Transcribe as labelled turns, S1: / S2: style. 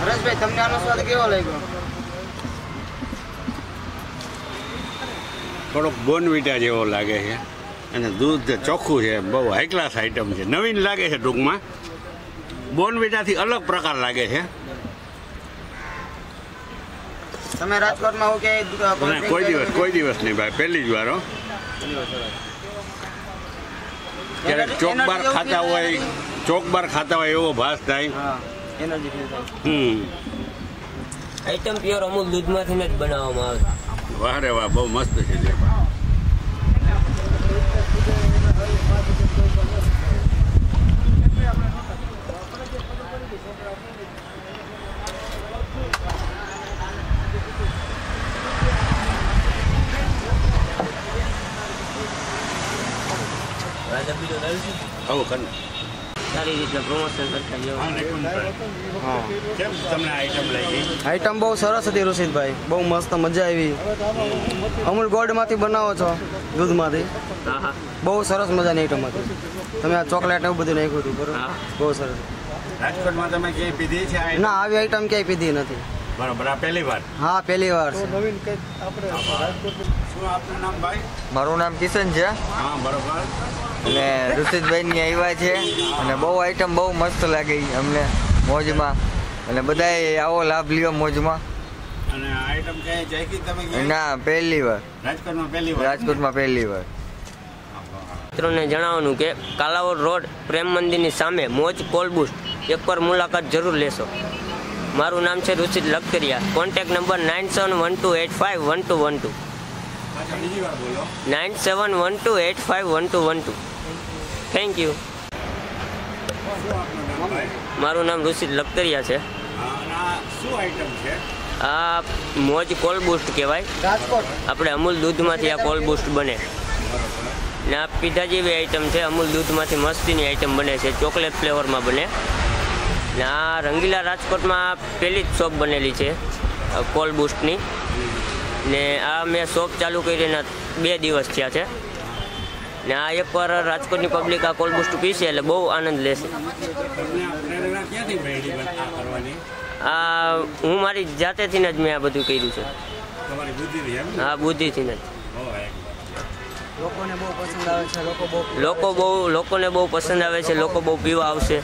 S1: હરેશભાઈ તમને આનો સ્વાદ કેવો લાગ્યો?
S2: થોડોક બોનવીટા જેવો લાગે છે અને દૂધ ચોખ્ખું છે બહુ હાઈ ક્લાસ આઈટમ છે. નવીન લાગે છે ટૂંકમાં. બોનવીટાથી અલગ પ્રકાર લાગે છે.
S1: તમે રાજકોટમાં હું કે
S2: કોઈ દિવસ કોઈ દિવસ નહીં ભાઈ પહેલી જ વાર હો. ક્યારેક ચોકબાર ખાતા હોય ચોકબાર ખાતા હોય એવો ભાસ થાય.
S1: એનર્જી ફીલ થાય
S2: હમ.
S3: આઈટમ પ્યોર અમૂલ દૂધમાંથી જ બનાવવામાં આવે.
S2: વાહ રે વાહ બહુ મસ્ત છે જે. આવો કર
S3: સારી રીતે પ્રમોશન કરતા જવાનું
S2: આઈટમ
S1: બહુ સરસ હતી ઋષિતભાઈ. બહુ મસ્ત મજા આવી. અમૂલ ગોલ્ડમાંથી બનાવો છો દૂધમાંથી? બહુ સરસ મજાની આઈટમ હતી. તમે આ ચોકલેટ એવું બધું નાખ્યું હતું બરોબર? બહુ સરસ.
S2: રાજકોટમાં તમે ક્યાંય પીધી છે
S1: ના આવી આઈટમ ક્યાંય પીધી નથી.
S2: બરોબર આ પહેલી વાર.
S1: હા પહેલી વાર છે.
S2: શું આપનું નામ ભાઈ?
S4: મારું નામ કિશન છે
S2: હા બરોબર.
S4: અને ઋષિતભાઈની આવ્યા છે. અને બહુ આઈટમ બહુ મસ્ત લાગી અમને મોજમાં. અને બધાએ આવો લાભ લ્યો મોજમાં.
S2: અને આઈટમ તમે
S4: ના પહેલી વાર.
S2: રાજકોટમાં પહેલી વાર.
S4: રાજકોટમાં પહેલી વાર.
S3: મિત્રોને જણાવવાનું કે કાલાવડ રોડ પ્રેમ મંદિરની સામે મોજ કોલબુસ્ટ પર મુલાકાત જરૂર લેશો. મારું નામ છે Ruchit Lakhtariya contact number nine seven one two eight five one two one two nine seven one two eight five one two one two thank you મારું નામ રુચિત લખતરિયા છે.
S2: આ
S3: મોજ કોલ બુસ્ટ કહેવાય. આપણે અમૂલ દૂધમાંથી આ કોલ બુસ્ટ બને. ને આ પીધા જેવી આઈટમ છે. અમૂલ દૂધમાંથી મસ્તીની આઈટમ બને છે. ચોકલેટ ફ્લેવરમાં બને. ને આ રંગીલા રાજકોટમાં પહેલી જ શોપ બનેલી છે કોલ બુસ્ટની. ને આ મેં શોપ ચાલુ કરીને બે દિવસ થયા છે. ને આ એકવાર રાજકોટની પબ્લિક આ કોલ બુસ્ટ પીશે એટલે બહુ આનંદ લેશે.
S2: આ
S3: હું મારી જાતેથી જ મેં આ બધું કર્યું છે.
S2: હા બુદ્ધિથી
S3: જ.
S1: લોકોને બહુ પસંદ આવે છે લોકો બહુ
S3: લોકો બહુ લોકોને બહુ પસંદ આવે છે લોકો બહુ પીવા આવશે.